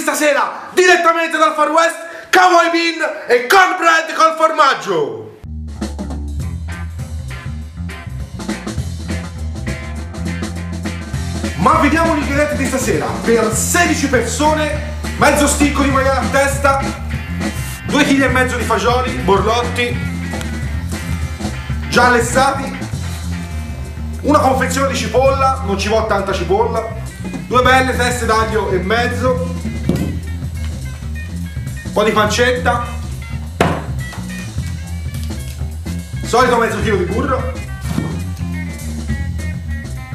stasera, direttamente dal Far West, Cowboy Bean e cornbread col formaggio! Ma vediamo gli di stasera. Per 16 persone, mezzo sticco di maiale a testa, 2 kg e mezzo di fagioli, borlotti, già allessati, una confezione di cipolla, non ci vuole tanta cipolla, due belle teste d'aglio e mezzo, po' di pancetta, solito mezzo chilo di burro,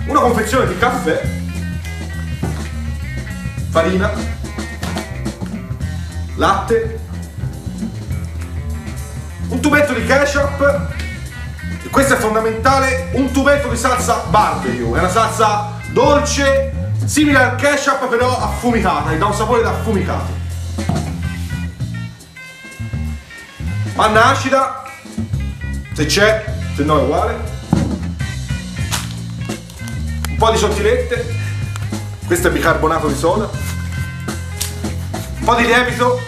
una confezione di caffè, farina, latte, un tubetto di ketchup. E questo è fondamentale, un tubetto di salsa barbecue, è una salsa dolce, simile al ketchup però affumicata, che dà un sapore da affumicato. Panna acida, se c'è, se no è uguale. Un po' di sottilette, questo è bicarbonato di soda, un po' di lievito,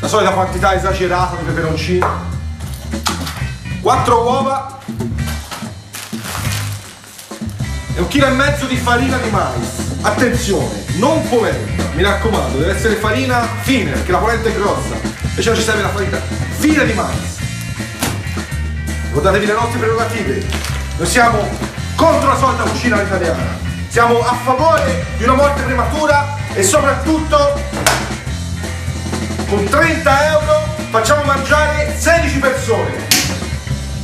la solita quantità esagerata di peperoncino, 4 uova e un chilo e mezzo di farina di mais. Attenzione, non polenta, mi raccomando, deve essere farina fine, perché la polenta è grossa, invece non ci serve la farina fine di mais. Ricordatevi le nostre prerogative, noi siamo contro la solita cucina italiana, siamo a favore di una morte prematura e soprattutto con 30 euro facciamo mangiare 16 persone.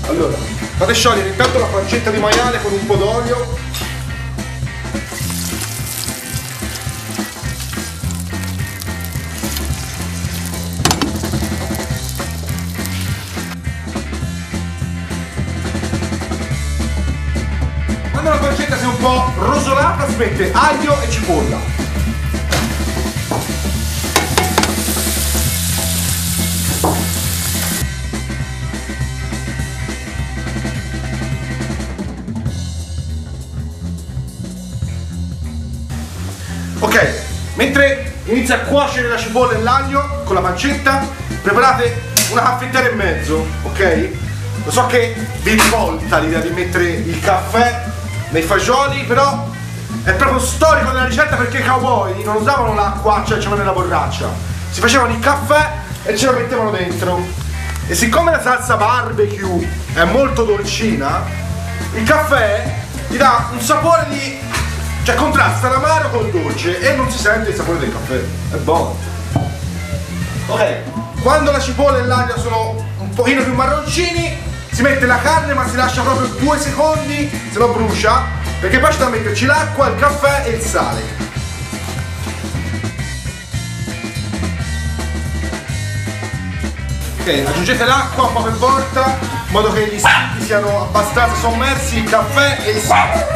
Allora, fate sciogliere intanto la pancetta di maiale con un po' d'olio. Rosolata si mette aglio e cipolla. Ok, mentre inizia a cuocere la cipolla e l'aglio con la pancetta, preparate una caffettiera e mezzo, ok? Lo so che vi rivolta l'idea di mettere il caffè nei fagioli, però è proprio storico della ricetta perché i cowboy non usavano l'acqua, cioè c'erano nella borraccia. Si facevano il caffè e ce lo mettevano dentro. E siccome la salsa barbecue è molto dolcina, il caffè gli dà un sapore di cioè contrasta l'amaro col dolce e non si sente il sapore del caffè. È buono. Ok, quando la cipolla e l'aglio sono un pochino più marroncini, si mette la carne ma si lascia proprio due secondi, se no brucia, perché poi c'è da metterci l'acqua, il caffè e il sale. Ok, aggiungete l'acqua un po' per volta, in modo che gli stati siano abbastanza sommersi, il caffè e il sale.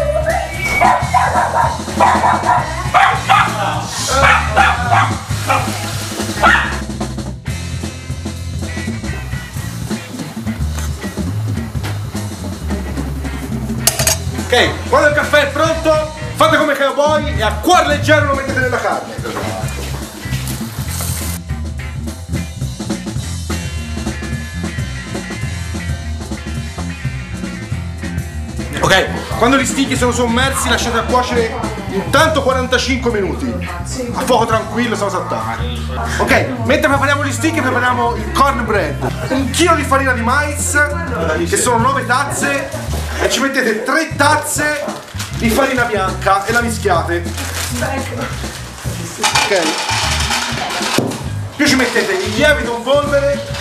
Ok, quando il caffè è pronto, fate come cowboy e a cuor leggero lo mettete nella carne. Ok, quando gli sticchi sono sommersi lasciate a cuocere intanto 45 minuti. A fuoco tranquillo, senza saltare. Ok, mentre prepariamo gli sticchi prepariamo il cornbread. Un chilo di farina di mais, che sono 9 tazze, e ci mettete 3 tazze di farina bianca e la mischiate. Ok. Più ci mettete il lievito in polvere.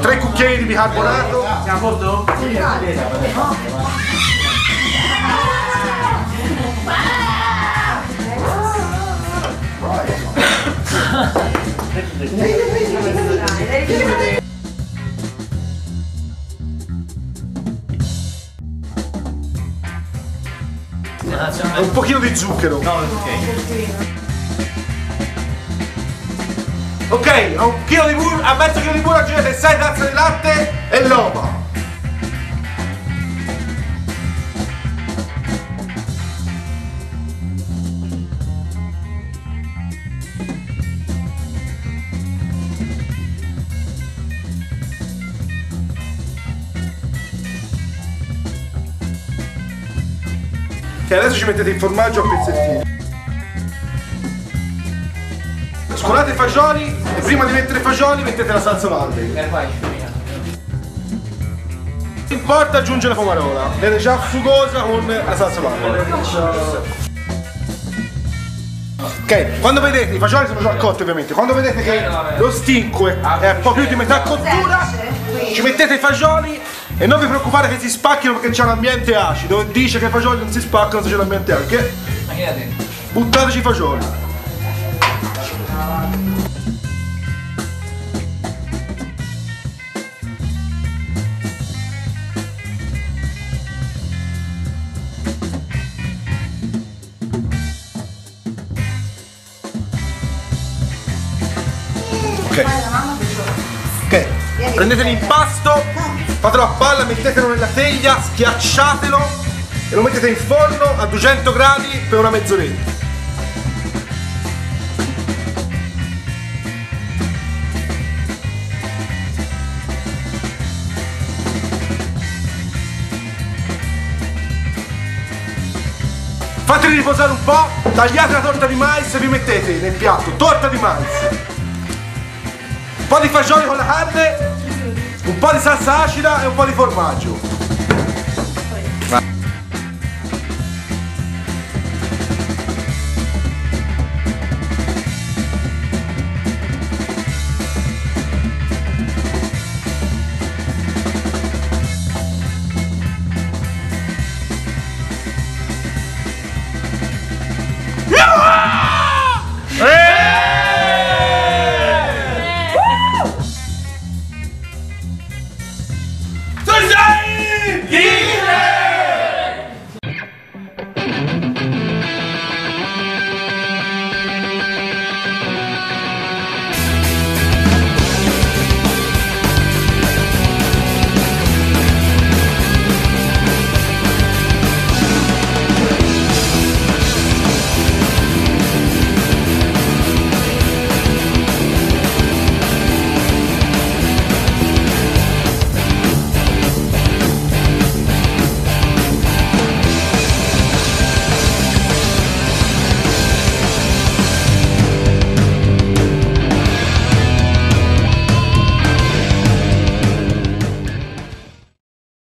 Tre cucchiai di bicarbonato e un pochino di zucchero. Ok. A un chilo di burro a mezzo chilo di burro aggiungete 6 tazze di latte e l'uovo adesso ci mettete il formaggio a pezzettini. Scolate i fagioli e prima di mettere i fagioli mettete la salsa valle. E poi Non importa aggiungere la pomarola, viene già fugosa con la salsa valle. Ok, quando vedete, i fagioli sono già cotti ovviamente, quando vedete che lo stinco è, è un po' più di metà cottura, ci mettete i fagioli e non vi preoccupate che si spacchino perché c'è un ambiente acido. E dice che i fagioli non si spaccano se c'è l'ambiente acido. Che? Buttateci i fagioli. Ok. Ok, prendete l'impasto, fatelo a palla, mettetelo nella teglia, schiacciatelo e lo mettete in forno a 200 gradi per una mezz'oretta. Fateli riposare un po', tagliate la torta di mais e vi mettete nel piatto torta di mais un po' di fagioli con la carne, po' di salsa acida e un po' di formaggio.